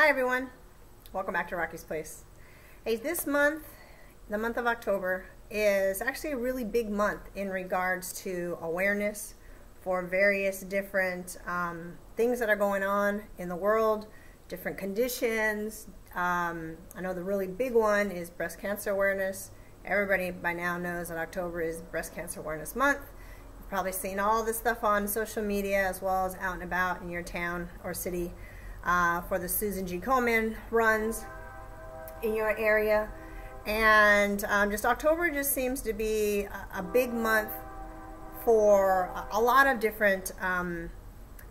Hi everyone, welcome back to Rockie's Place. Hey, this month, the month of October, is actually a really big month in regards to awareness for various different um, things that are going on in the world, different conditions. Um, I know the really big one is breast cancer awareness. Everybody by now knows that October is Breast Cancer Awareness Month. You've probably seen all this stuff on social media as well as out and about in your town or city uh, for the Susan G. Komen runs in your area. And um, just October just seems to be a, big month for a, a lot of different um,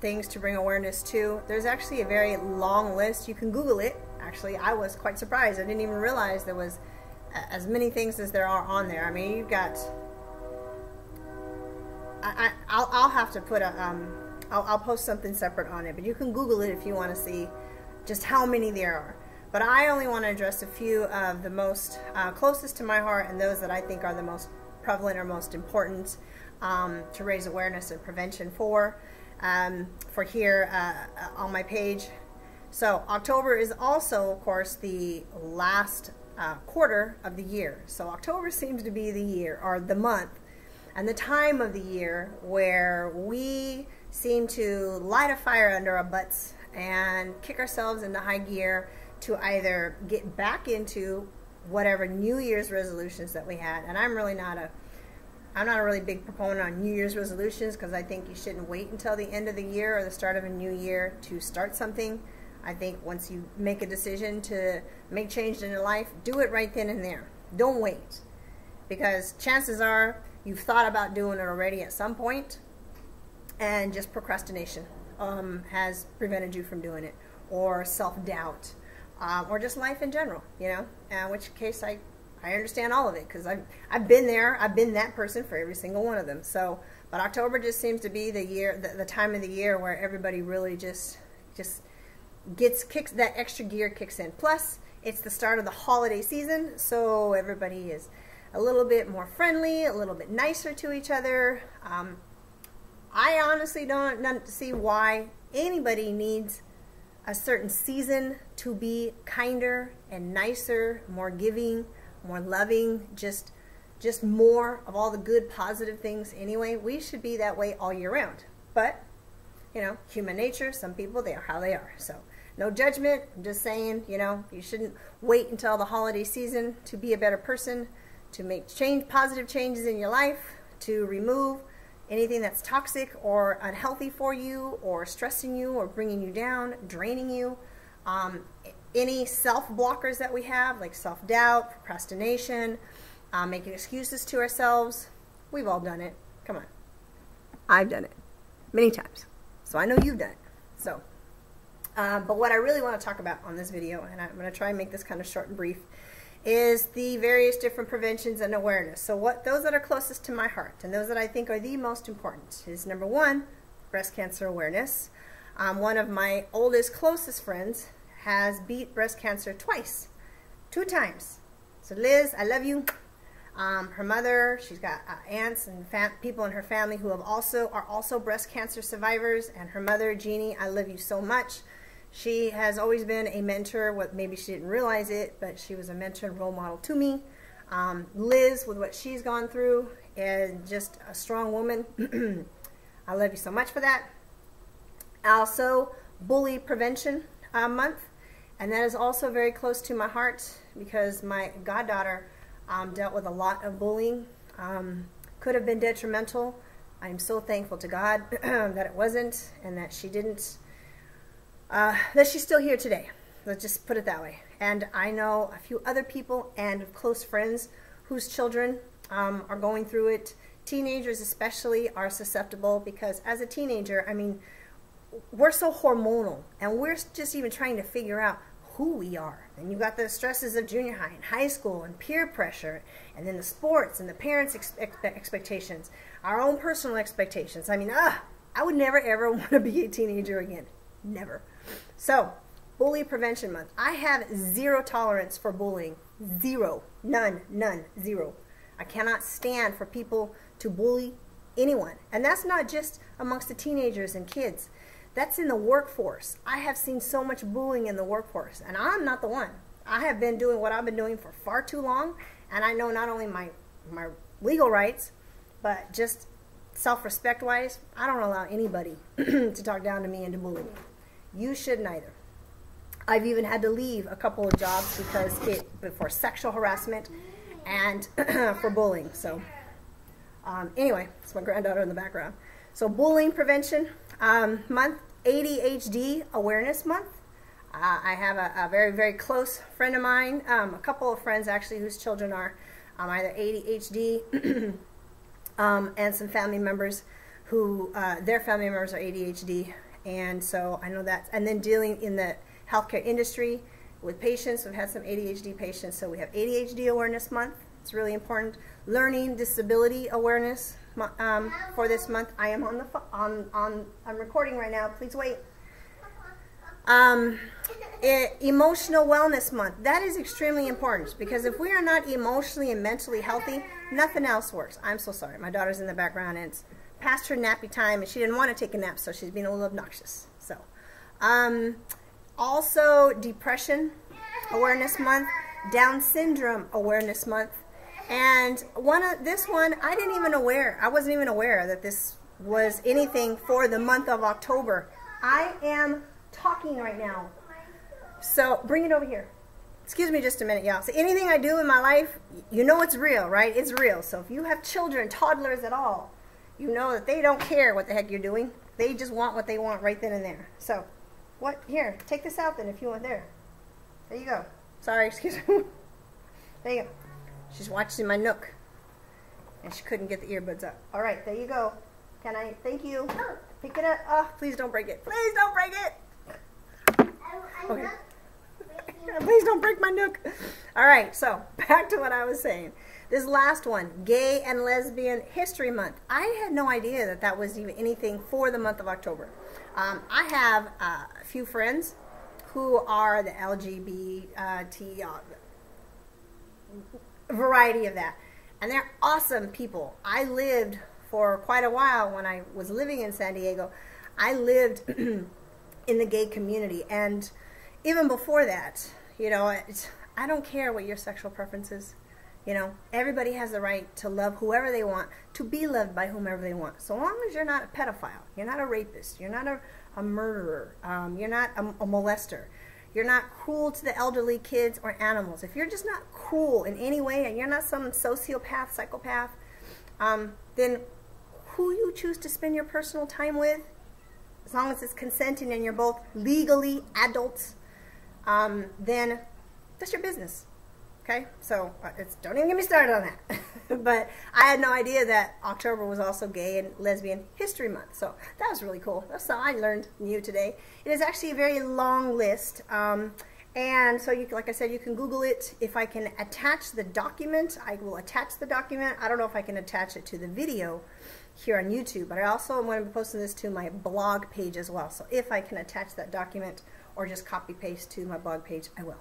things to bring awareness to. There's actually a very long list. You can Google it. Actually, I was quite surprised. I didn't even realize there was as many things as there are on there. I mean, you've got. I, I, will I'll have to put a um, I'll, I'll post something separate on it, but you can Google it if you want to see just how many there are. But I only want to address a few of the most uh, closest to my heart and those that I think are the most prevalent or most important um, to raise awareness and prevention for, um, for here uh, on my page. So October is also, of course, the last uh, quarter of the year. So October seems to be the year or the month and the time of the year where we seem to light a fire under our butts and kick ourselves into high gear to either get back into whatever New Year's resolutions that we had. And I'm really not a I'm not a really big proponent on New Year's resolutions because I think you shouldn't wait until the end of the year or the start of a new year to start something. I think once you make a decision to make change in your life, do it right then and there. Don't wait. Because chances are you've thought about doing it already at some point and just procrastination um, has prevented you from doing it, or self-doubt, um, or just life in general, you know, in which case I, I understand all of it because I've, I've been there, I've been that person for every single one of them. So, but October just seems to be the year, the, the time of the year where everybody really just, just gets, kicks, that extra gear kicks in. Plus, it's the start of the holiday season, so everybody is a little bit more friendly, a little bit nicer to each other. Um, I honestly don't see why anybody needs a certain season to be kinder and nicer, more giving, more loving, just just more of all the good positive things anyway. We should be that way all year round. But, you know, human nature, some people they are how they are. So, no judgment. I'm just saying, you know, you shouldn't wait until the holiday season to be a better person, to make change positive changes in your life, to remove anything that's toxic or unhealthy for you or stressing you or bringing you down, draining you. Um, any self-blockers that we have, like self-doubt, procrastination, uh, making excuses to ourselves, we've all done it. Come on. I've done it many times. So I know you've done it. So, uh, but what I really want to talk about on this video, and I'm going to try and make this kind of short and brief, is the various different preventions and awareness. So what those that are closest to my heart and those that I think are the most important is number one, breast cancer awareness. Um, one of my oldest, closest friends has beat breast cancer twice, two times. So Liz, I love you. Um, her mother, she's got uh, aunts and people in her family who have also are also breast cancer survivors, and her mother, Jeannie, I love you so much. She has always been a mentor, what maybe she didn't realize it, but she was a mentor and role model to me. Um, Liz, with what she's gone through, is just a strong woman. I love you so much for that. Also, Bully Prevention uh, Month, and that is also very close to my heart because my goddaughter um, dealt with a lot of bullying. Um, could have been detrimental. I'm so thankful to God that it wasn't and that she didn't uh, that she's still here today. Let's just put it that way. And I know a few other people and close friends whose children um, are going through it. Teenagers especially are susceptible because as a teenager, I mean, we're so hormonal and we're just even trying to figure out who we are. And you've got the stresses of junior high and high school and peer pressure and then the sports and the parents' ex expectations, our own personal expectations. I mean, ah, I would never ever want to be a teenager again. Never. So, Bully Prevention Month. I have zero tolerance for bullying. Zero. None. None. Zero. I cannot stand for people to bully anyone. And that's not just amongst the teenagers and kids. That's in the workforce. I have seen so much bullying in the workforce, and I'm not the one. I have been doing what I've been doing for far too long, and I know not only my my legal rights, but just self-respect wise, I don't allow anybody to talk down to me and to bully me. You shouldn't either. I've even had to leave a couple of jobs because it for sexual harassment and for bullying. So um, anyway, it's my granddaughter in the background. So bullying prevention um, month, ADHD awareness month. Uh, I have a, a, very, very close friend of mine, um, a couple of friends actually whose children are um, either ADHD um, and some family members who, uh, their family members are ADHD. And so I know that. And then dealing in the healthcare industry with patients. We've had some ADHD patients. So we have ADHD Awareness Month. It's really important. Learning Disability Awareness um, for this month. I am on the on on. I'm recording right now. Please wait. Um, it, emotional wellness month. That is extremely important because if we are not emotionally and mentally healthy, nothing else works. I'm so sorry. My daughter's in the background and it's past her nappy time and she didn't want to take a nap, so she's being a little obnoxious. So, um, also Depression Awareness Month, Down Syndrome Awareness Month, and one of this one I didn't even aware. I wasn't even aware that this was anything for the month of October. I am talking right now. So bring it over here. Excuse me just a minute, y'all. So anything I do in my life, you know it's real, right? It's real. So if you have children, toddlers at all, you know that they don't care what the heck you're doing. They just want what they want right then and there. So what? Here, take this out then if you want there. There you go. Sorry, excuse me. there you go. She's watching my nook. And she couldn't get the earbuds up. All right, there you go. Can I? Thank you. Pick it up. Oh, please don't break it. Please don't break it. Okay. Don't break my nook. All right, so back to what I was saying. This last one, Gay and Lesbian History Month. I had no idea that that was even anything for the month of October. Um, I have uh, a few friends who are the LGBT uh, variety of that. And they're awesome people. I lived for quite a while when I was living in San Diego. I lived in the gay community. And even before that, you know, I don't care what your sexual preference is. You know, everybody has the right to love whoever they want, to be loved by whomever they want. So long as you're not a pedophile, you're not a rapist, you're not a, a murderer, um, you're not a, a molester, you're not cruel to the elderly, kids, or animals. If you're just not cruel in any way and you're not some sociopath, psychopath, um, then who you choose to spend your personal time with as long as it's consenting and you're both legally adults, um, then that's your business. Okay, so uh, it's don't even get me started on that. but I had no idea that October was also Gay and Lesbian History Month, so that was really cool. That's something I learned new today. It is actually a very long list, um, and so you, like I said, you can Google it. If I can attach the document, I will attach the document. I don't know if I can attach it to the video here on YouTube, but I also am going to be posting this to my blog page as well. So if I can attach that document or just copy paste to my blog page, I will.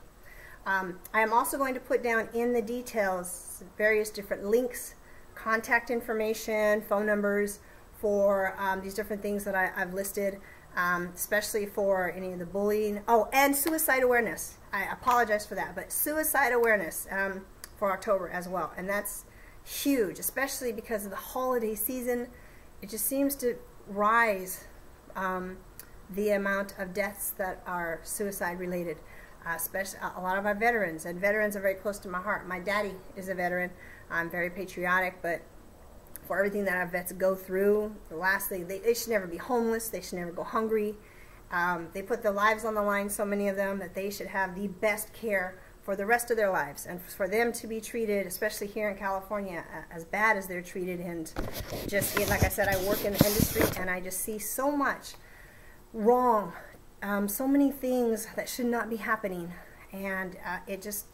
Um, I am also going to put down in the details various different links, contact information, phone numbers for um, these different things that I, have listed, um, especially for any of the bullying. Oh, and suicide awareness. I apologize for that, but suicide awareness um, for October as well. And that's huge, especially because of the holiday season. It just seems to rise um, the amount of deaths that are suicide related. Uh, especially a lot of our veterans, and veterans are very close to my heart. My daddy is a veteran. I'm very patriotic, but for everything that our vets go through, the last thing, they, they should never be homeless. They should never go hungry. Um, they put their lives on the line, so many of them, that they should have the best care for the rest of their lives and for them to be treated, especially here in California, as bad as they're treated. And just, like I said, I work in the industry and I just see so much wrong, um, so many things that should not be happening. And uh, it just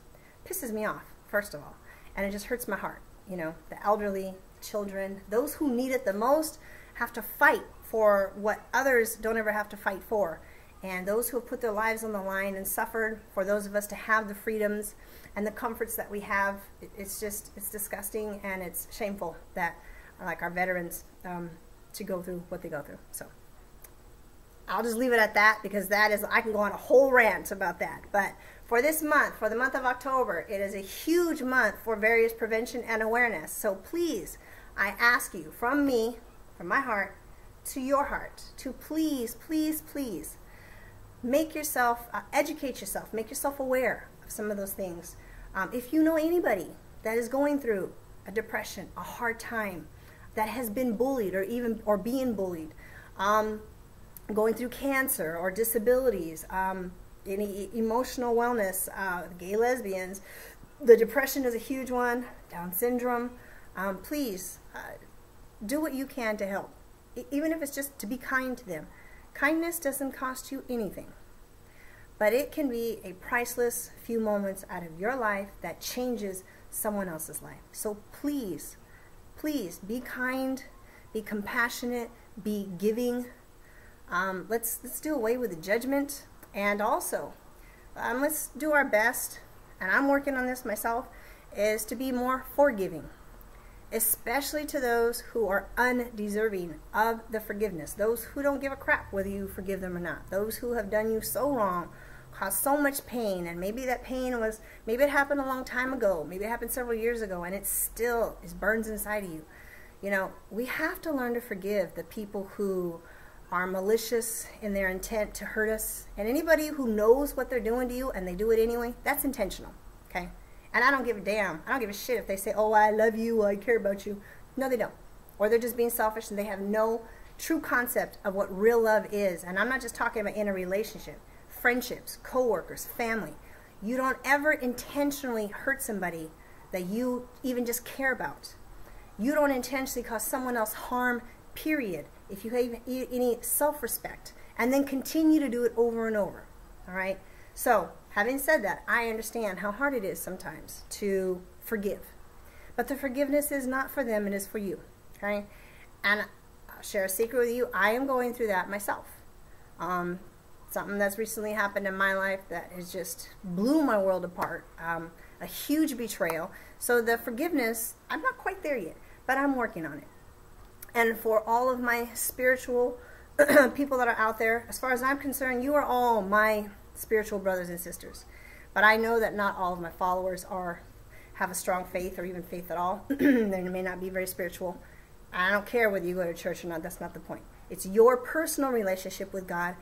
pisses me off, first of all. And it just hurts my heart. You know, the elderly, children, those who need it the most have to fight for what others don't ever have to fight for and those who have put their lives on the line and suffered for those of us to have the freedoms and the comforts that we have it's just it's disgusting and it's shameful that like our veterans um, to go through what they go through so I'll just leave it at that because that is, I can go on a whole rant about that. But for this month, for the month of October, it is a huge month for various prevention and awareness. So please, I ask you from me, from my heart, to your heart, to please, please, please make yourself, uh, educate yourself, make yourself aware of some of those things. Um, if you know anybody that is going through a depression, a hard time, that has been bullied or even or being bullied, um, going through cancer or disabilities, um, any emotional wellness, uh, gay lesbians, the depression is a huge one, Down syndrome. Um, please uh, do what you can to help, even if it's just to be kind to them. Kindness doesn't cost you anything, but it can be a priceless few moments out of your life that changes someone else's life. So please, please be kind, be compassionate, be giving. Um, let's let's do away with the judgment, and also um, let's do our best. And I'm working on this myself. Is to be more forgiving, especially to those who are undeserving of the forgiveness. Those who don't give a crap whether you forgive them or not. Those who have done you so wrong caused so much pain and maybe that pain was maybe it happened a long time ago maybe it happened several years ago and it still is burns inside of you you know we have to learn to forgive the people who are malicious in their intent to hurt us. And anybody who knows what they're doing to you and they do it anyway that's intentional okay? And i don't give a damn. I don't give a shit if they say oh i love you i care about you. No they don't. Or they're just being selfish and they have no true concept of what real love is. And i'm not just talking about in a relationship. Friendships, coworkers, family. You don't ever intentionally hurt somebody that you even just care about. You don't intentionally cause someone else harm, period, if you have any self-respect, and then continue to do it over and over, all right? So, having said that, I understand how hard it is sometimes to forgive. But the forgiveness is not for them, it is for you, okay? And I'll share a secret with you. I am going through that myself. Um, something that's recently happened in my life that has just blew my world apart. Um, a huge betrayal. So the forgiveness, I'm not quite there yet, but I'm working on it. And for all of my spiritual people that are out there, as far as I'm concerned, you are all my spiritual brothers and sisters. But I know that not all of my followers are have a strong faith or even faith at all. they may not be very spiritual. I don't care whether you go to church or not. That's not the point. It's your personal relationship with God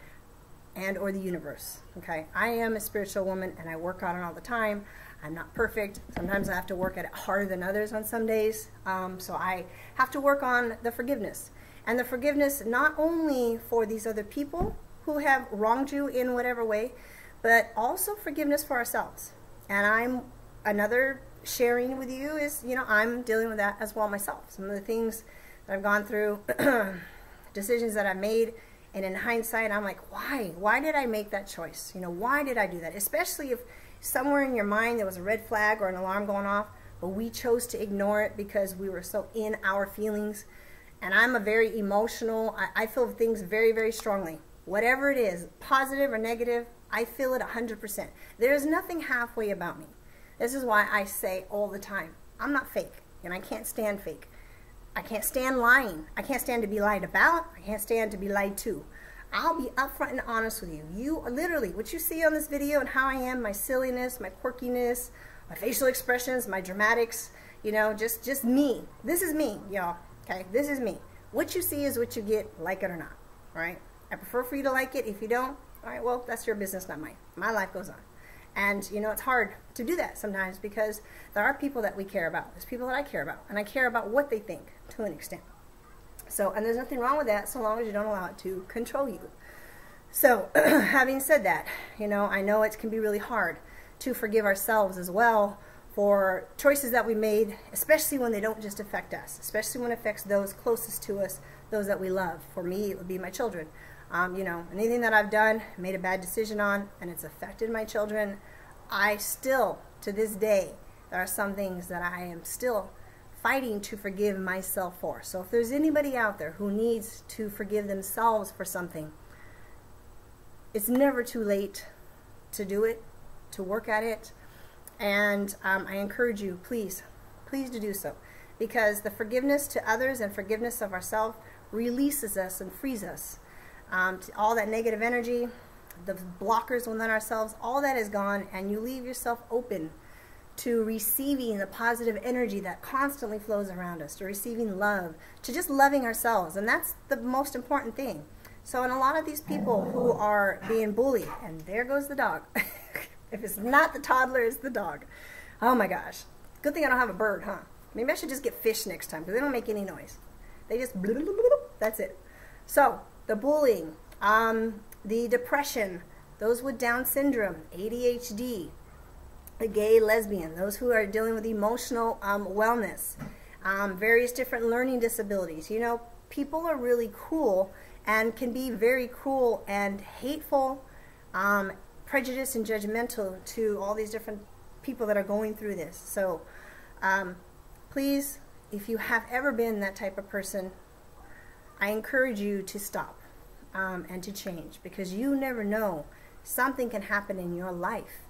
and or the universe. Okay, I am a spiritual woman and I work on it all the time. I'm not perfect. Sometimes I have to work at it harder than others on some days. Um, so I have to work on the forgiveness. And the forgiveness not only for these other people who have wronged you in whatever way, but also forgiveness for ourselves. And I'm another sharing with you is, you know, I'm dealing with that as well myself. Some of the things that I've gone through, decisions that I've made, and in hindsight, I'm like, why? Why did I make that choice? You know, why did I do that? Especially if somewhere in your mind there was a red flag or an alarm going off, but we chose to ignore it because we were so in our feelings. And I'm a very emotional, I, I feel things very, very strongly. Whatever it is, positive or negative, I feel it 100%. There is nothing halfway about me. This is why I say all the time, I'm not fake, and I can't stand fake. I can't stand lying. I can't stand to be lied about. I can't stand to be lied to. I'll be upfront and honest with you. You literally, what you see on this video and how I am, my silliness, my quirkiness, my facial expressions, my dramatics, you know, just, just me. This is me, y'all. Okay, this is me. What you see is what you get, like it or not, right? I prefer for you to like it. If you don't, all right, well, that's your business, not mine. My life goes on. And, you know, it's hard to do that sometimes because there are people that we care about. There's people that I care about. And I care about what they think to an extent. So, and there's nothing wrong with that so long as you don't allow it to control you. So, having said that, you know, I know it can be really hard to forgive ourselves as well for choices that we made, especially when they don't just affect us, especially when it affects those closest to us, those that we love. For me, it would be my children. Um, you know, anything that I've done, made a bad decision on, and it's affected my children, I still, to this day, there are some things that I am still fighting to forgive myself for. So if there's anybody out there who needs to forgive themselves for something, it's never too late to do it, to work at it. And um, I encourage you, please, please to do so. Because the forgiveness to others and forgiveness of ourselves releases us and frees us um, all that negative energy, the blockers within ourselves, all that is gone, and you leave yourself open to receiving the positive energy that constantly flows around us, to receiving love, to just loving ourselves. And that's the most important thing. So, in a lot of these people who are being bullied, and there goes the dog. if it's not the toddler, it's the dog. Oh my gosh. Good thing I don't have a bird, huh? Maybe I should just get fish next time because they don't make any noise. They just, that's it. So, the bullying, um, the depression, those with Down syndrome, ADHD, the gay, lesbian, those who are dealing with emotional um, wellness, um, various different learning disabilities. You know, people are really cool and can be very cruel and hateful, um, prejudiced and judgmental to all these different people that are going through this. So um, please, if you have ever been that type of person, I encourage you to stop um, and to change because you never know. Something can happen in your life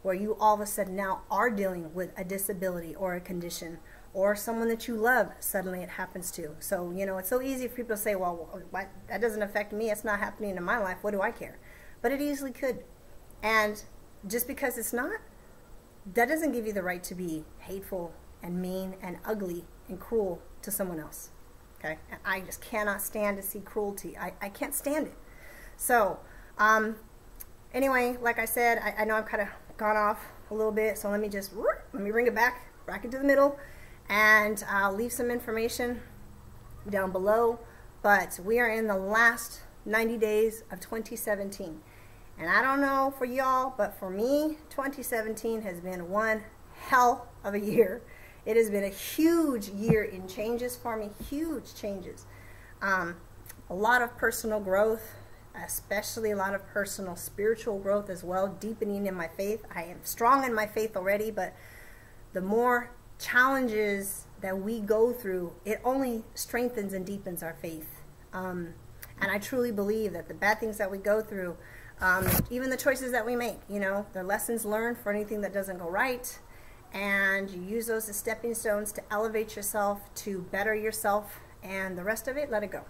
where you all of a sudden now are dealing with a disability or a condition or someone that you love suddenly it happens to. So, you know, it's so easy for people to say, well, what, that doesn't affect me. It's not happening in my life. What do I care? But it easily could. And just because it's not, that doesn't give you the right to be hateful and mean and ugly and cruel to someone else. Okay? I just cannot stand to see cruelty. I, I can't stand it. So, um, anyway, like I said, I, I know I've kind of gone off a little bit, so let me just, let me bring it back, back into the middle and I'll leave some information down below. But we are in the last 90 days of 2017. And I don't know for y'all, but for me, 2017 has been one hell of a year. It has been a huge year in changes for me, huge changes. Um, a lot of personal growth, especially a lot of personal spiritual growth as well, deepening in my faith. I am strong in my faith already, but the more challenges that we go through, it only strengthens and deepens our faith. Um, and I truly believe that the bad things that we go through, um, even the choices that we make, you know, they're lessons learned for anything that doesn't go right. And you use those as stepping stones to elevate yourself, to better yourself, and the rest of it, let it go.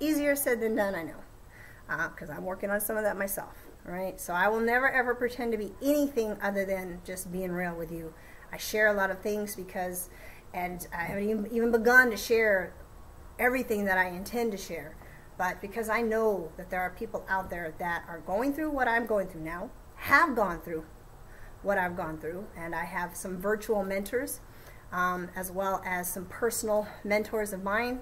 Easier said than done, I know, because uh, I'm working on some of that myself. Right? So I will never ever pretend to be anything other than just being real with you. I share a lot of things because, and I haven't even begun to share everything that I intend to share. But because I know that there are people out there that are going through what I'm going through now, have gone through what I've gone through, and I have some virtual mentors, um, as well as some personal mentors of mine.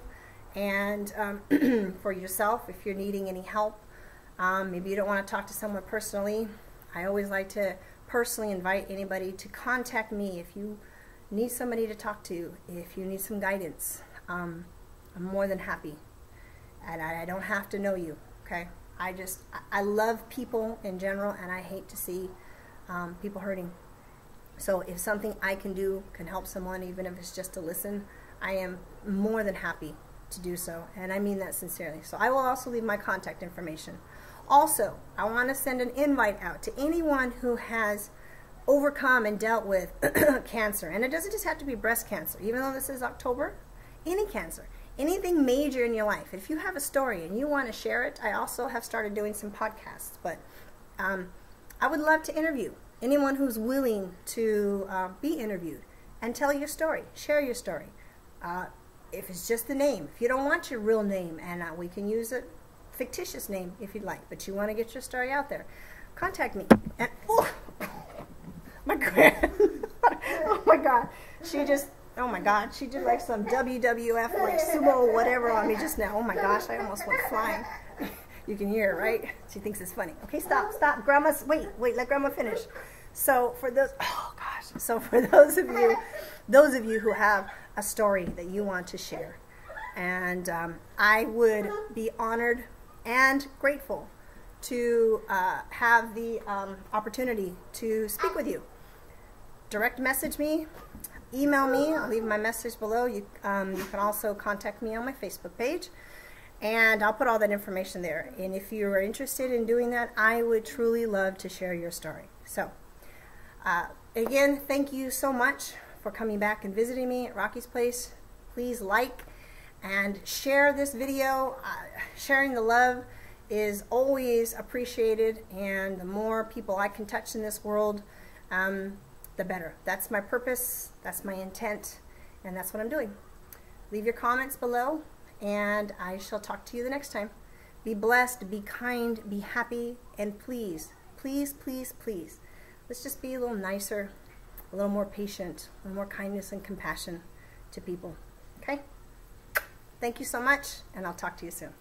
And um, for yourself, if you're needing any help, um, maybe you don't want to talk to someone personally, I always like to personally invite anybody to contact me if you need somebody to talk to, if you need some guidance. Um, I'm more than happy. And I, I, don't have to know you, okay? I just, I, I love people in general and I hate to see um, people hurting. So if something I can do can help someone, even if it's just to listen, I am more than happy to do so. And I mean that sincerely. So I will also leave my contact information. Also, I want to send an invite out to anyone who has overcome and dealt with cancer. And it doesn't just have to be breast cancer, even though this is October, any cancer, anything major in your life. If you have a story and you want to share it, I also have started doing some podcasts. But um, I would love to interview anyone who's willing to uh, be interviewed and tell your story, share your story. Uh, if it's just the name, if you don't want your real name, and uh, we can use a fictitious name if you'd like, but you want to get your story out there, contact me. And, oh, my grand, oh my God, she just, oh my God, she did like some WWF, like sumo whatever on me just now. Oh my gosh, I almost went flying. You can hear right? She thinks it's funny. Okay, stop, stop. Grandma's, wait, wait, let Grandma finish. So for those, oh gosh, so for those of you, those of you who have a story that you want to share, and um, I would be honored and grateful to uh, have the um, opportunity to speak with you. Direct message me, email me. I'll leave my message below. You, um, you can also contact me on my Facebook page, and I'll put all that information there. And if you are interested in doing that, I would truly love to share your story. So, uh, again, thank you so much for coming back and visiting me at Rockie's Place. Please like and share this video. Uh, sharing the love is always appreciated, and the more people I can touch in this world, um, the better. That's my purpose, that's my intent, and that's what I'm doing. Leave your comments below, and I shall talk to you the next time. Be blessed, be kind, be happy, and please, please, please, please, let's just be a little nicer, a little more patient, a little more kindness and compassion to people. Okay? Thank you so much, and I'll talk to you soon.